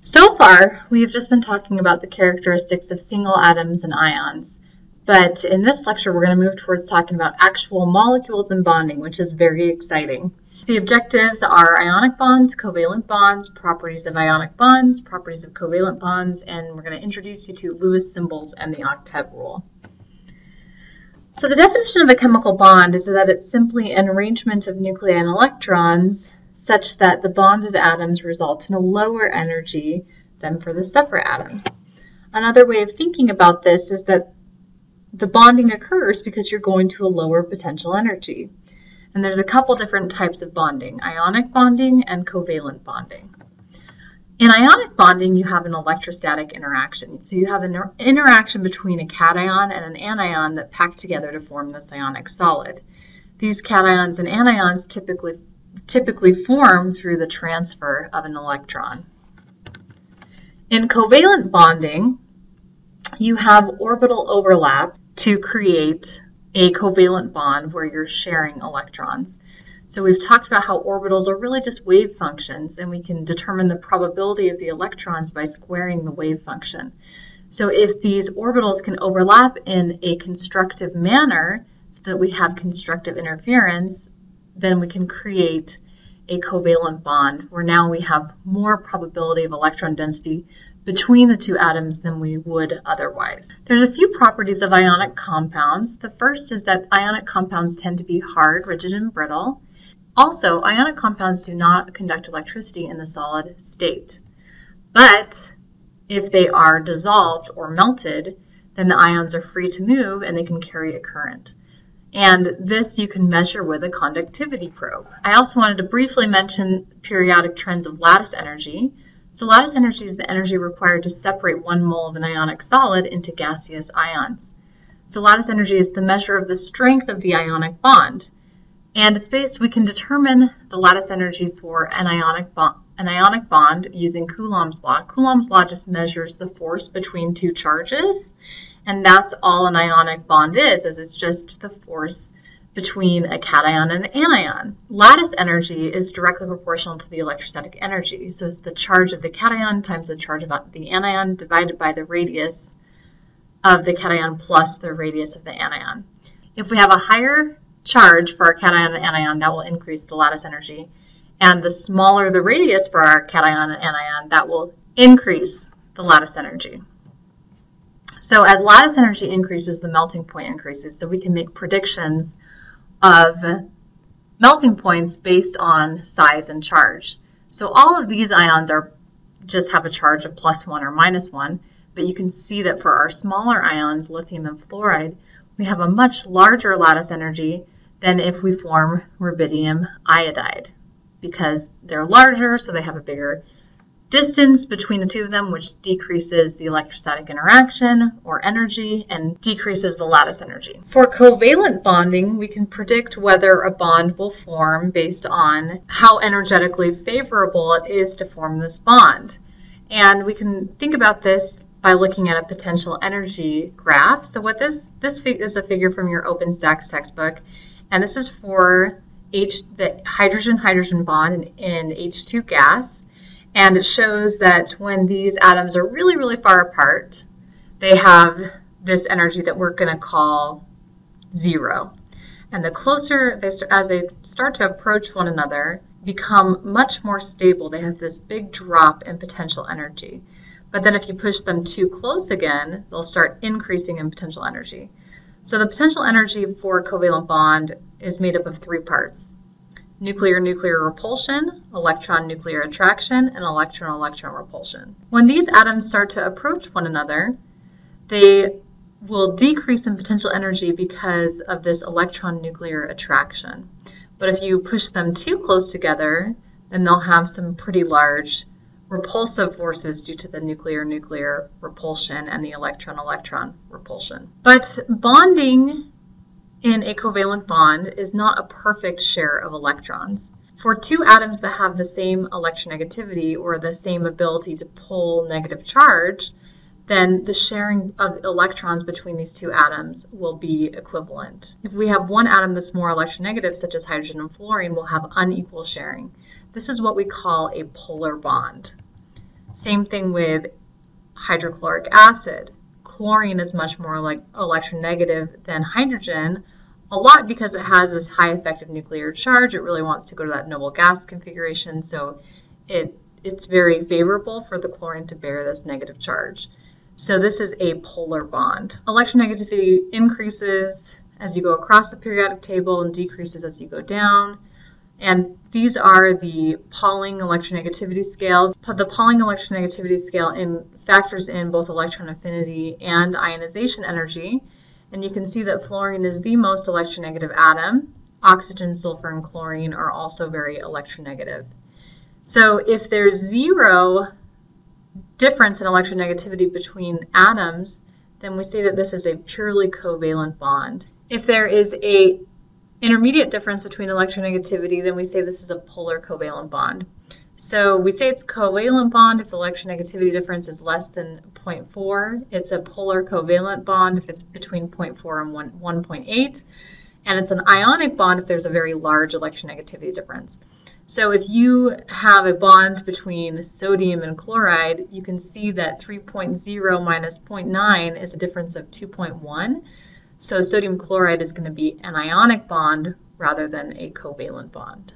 So far, we have just been talking about the characteristics of single atoms and ions. But in this lecture, we're going to move towards talking about actual molecules and bonding, which is very exciting. The objectives are ionic bonds, covalent bonds, properties of ionic bonds, properties of covalent bonds, and we're going to introduce you to Lewis symbols and the octet rule. So the definition of a chemical bond is that it's simply an arrangement of nuclei and electrons such that the bonded atoms result in a lower energy than for the separate atoms. Another way of thinking about this is that the bonding occurs because you're going to a lower potential energy. And there's a couple different types of bonding, ionic bonding and covalent bonding. In ionic bonding, you have an electrostatic interaction. So you have an interaction between a cation and an anion that pack together to form this ionic solid. These cations and anions typically typically form through the transfer of an electron. In covalent bonding, you have orbital overlap to create a covalent bond where you're sharing electrons. So we've talked about how orbitals are really just wave functions, and we can determine the probability of the electrons by squaring the wave function. So if these orbitals can overlap in a constructive manner, so that we have constructive interference, then we can create a covalent bond where now we have more probability of electron density between the two atoms than we would otherwise. There's a few properties of ionic compounds. The first is that ionic compounds tend to be hard, rigid, and brittle. Also, ionic compounds do not conduct electricity in the solid state. But if they are dissolved or melted, then the ions are free to move and they can carry a current. And this you can measure with a conductivity probe. I also wanted to briefly mention periodic trends of lattice energy. So lattice energy is the energy required to separate one mole of an ionic solid into gaseous ions. So lattice energy is the measure of the strength of the ionic bond. And it's based, we can determine the lattice energy for an ionic, bond, an ionic bond using Coulomb's law. Coulomb's law just measures the force between two charges. And that's all an ionic bond is, is it's just the force between a cation and an anion. Lattice energy is directly proportional to the electrostatic energy. So it's the charge of the cation times the charge of the anion divided by the radius of the cation plus the radius of the anion. If we have a higher charge for our cation and anion, that will increase the lattice energy. And the smaller the radius for our cation and anion, that will increase the lattice energy. So as lattice energy increases, the melting point increases. So we can make predictions of melting points based on size and charge. So all of these ions are just have a charge of plus one or minus one, but you can see that for our smaller ions, lithium and fluoride, we have a much larger lattice energy than if we form rubidium iodide because they're larger, so they have a bigger distance between the two of them, which decreases the electrostatic interaction or energy and decreases the lattice energy. For covalent bonding, we can predict whether a bond will form based on how energetically favorable it is to form this bond. And we can think about this by looking at a potential energy graph. So what this, this is a figure from your OpenStax textbook, and this is for H, the hydrogen-hydrogen bond in, in H2 gas. And it shows that when these atoms are really, really far apart, they have this energy that we're going to call zero. And the closer they as they start to approach one another, become much more stable. They have this big drop in potential energy. But then if you push them too close again, they'll start increasing in potential energy. So the potential energy for covalent bond is made up of three parts nuclear-nuclear repulsion, electron-nuclear attraction, and electron-electron repulsion. When these atoms start to approach one another, they will decrease in potential energy because of this electron-nuclear attraction. But if you push them too close together, then they'll have some pretty large repulsive forces due to the nuclear-nuclear repulsion and the electron-electron repulsion. But bonding in a covalent bond is not a perfect share of electrons. For two atoms that have the same electronegativity or the same ability to pull negative charge, then the sharing of electrons between these two atoms will be equivalent. If we have one atom that's more electronegative, such as hydrogen and fluorine, we'll have unequal sharing. This is what we call a polar bond. Same thing with hydrochloric acid. Chlorine is much more like electronegative than hydrogen, a lot because it has this high effective nuclear charge. It really wants to go to that noble gas configuration, so it it's very favorable for the chlorine to bear this negative charge. So this is a polar bond. Electronegativity increases as you go across the periodic table and decreases as you go down. And these are the Pauling electronegativity scales. The Pauling electronegativity scale in, factors in both electron affinity and ionization energy. And you can see that fluorine is the most electronegative atom. Oxygen, sulfur, and chlorine are also very electronegative. So if there's zero difference in electronegativity between atoms, then we say that this is a purely covalent bond. If there is a intermediate difference between electronegativity, then we say this is a polar covalent bond. So we say it's covalent bond if the electronegativity difference is less than 0.4. It's a polar covalent bond if it's between 0.4 and 1.8. And it's an ionic bond if there's a very large electronegativity difference. So if you have a bond between sodium and chloride, you can see that 3.0 minus 0.9 is a difference of 2.1. So sodium chloride is going to be an ionic bond rather than a covalent bond.